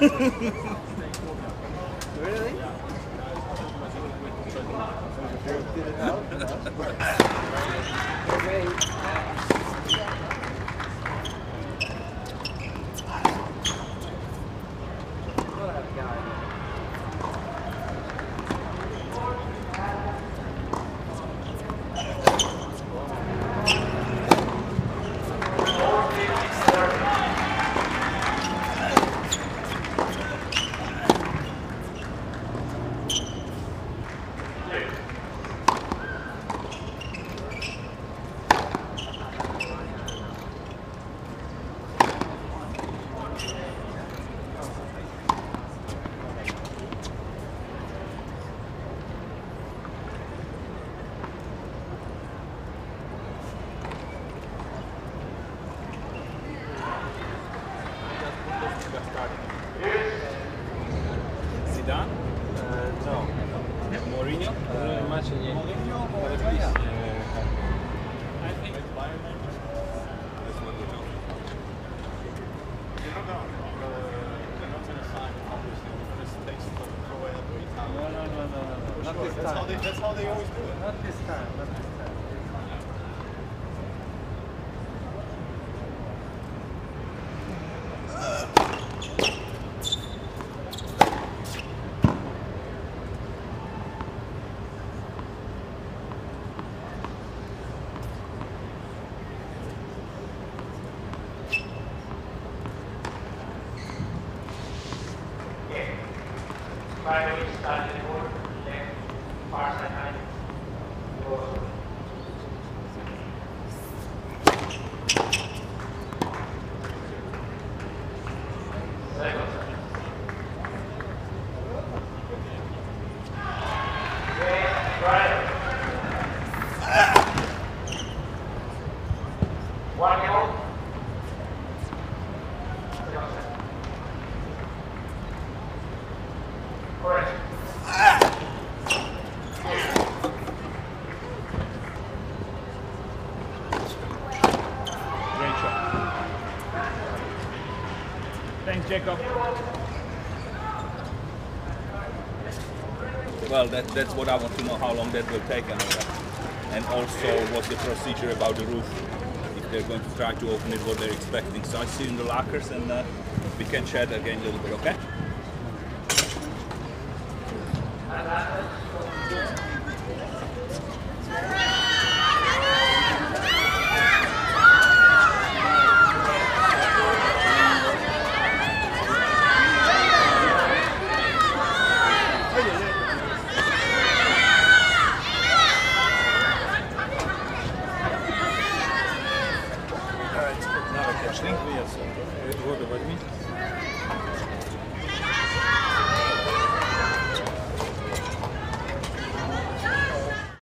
really? Zidane? Uh, no. Mourinho? Much in But at least, No, no, no, no, no. Not this That's how they, that's how they always do it. Not this time. Not this time. Finally started work, left far side was. One yellow. Thanks, Jacob. Well, that, that's what I want to know, how long that will take and all that. And also what's the procedure about the roof. If they're going to try to open it, what they're expecting. So I see you in the lockers and uh, we can chat again a little bit, okay? года возьмите.